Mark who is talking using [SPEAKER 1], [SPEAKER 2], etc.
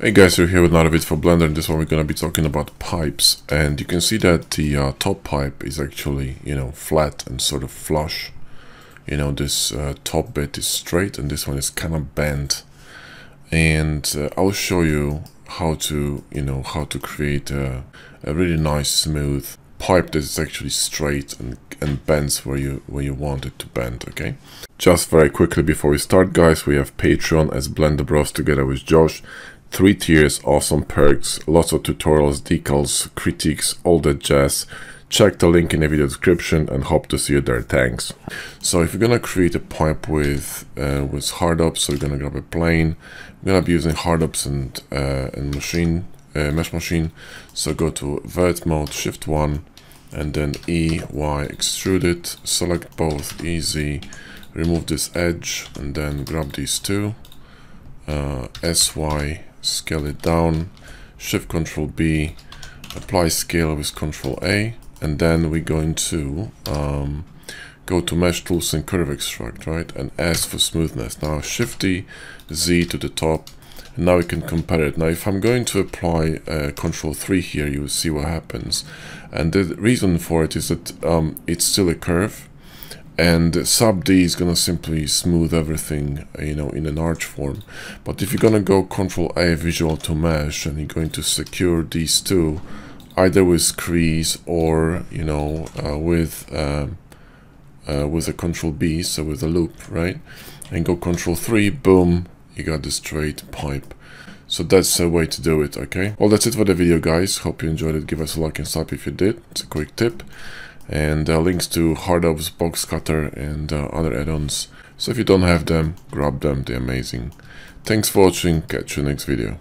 [SPEAKER 1] Hey guys, we're here with another video for Blender. In this one we're going to be talking about pipes. And you can see that the uh, top pipe is actually, you know, flat and sort of flush. You know, this uh, top bit is straight and this one is kind of bent. And uh, I'll show you how to, you know, how to create a, a really nice smooth pipe that is actually straight and, and bends where you where you want it to bend, okay? Just very quickly before we start guys, we have Patreon as Blender Bros together with Josh. Three tiers, awesome perks, lots of tutorials, decals, critiques, all that jazz. Check the link in the video description and hope to see you there. Thanks. So if you're gonna create a pipe with uh, with HardOps, so you're gonna grab a plane. We're gonna be using HardOps and uh, and machine uh, mesh machine. So go to vert mode, shift one, and then E Y extrude it. Select both easy remove this edge and then grab these two uh, SY scale it down. Shift control B. Apply scale with control A. And then we're going to um, go to mesh tools and curve extract right? And S for smoothness. Now shift D Z to the top. And now we can compare it. Now if I'm going to apply uh, control 3 here you will see what happens. And the reason for it is that um, it's still a curve and sub D is gonna simply smooth everything you know in an arch form. But if you're gonna go control A visual to mesh and you're going to secure these two either with crease or you know uh, with um, uh, with a control B so with a loop right? And go control 3 boom you got the straight pipe. So that's a way to do it okay? Well that's it for the video guys. Hope you enjoyed it. Give us a like and sub if you did. It's a quick tip and uh, links to HardOps, Boxcutter and uh, other add-ons. So if you don't have them, grab them, they're amazing. Thanks for watching, catch you next video.